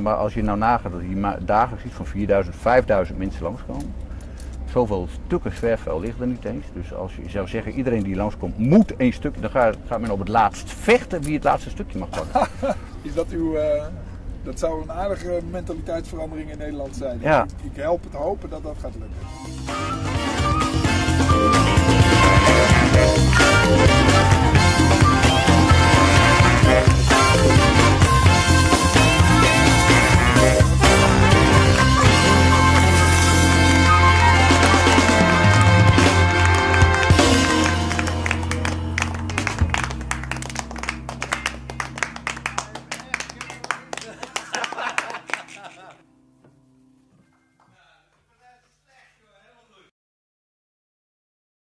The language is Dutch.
Maar als je nou nagaat dat hier dagelijks iets van 4000, 5000 mensen langskomen. Zoveel stukken zwerfvuil ligt er niet eens. Dus als je zou zeggen, iedereen die langskomt moet één stuk, dan gaat, gaat men op het laatst vechten wie het laatste stukje mag pakken. Is dat uw... Uh, dat zou een aardige mentaliteitsverandering in Nederland zijn. Ja. Ik, ik help het hopen dat dat gaat lukken.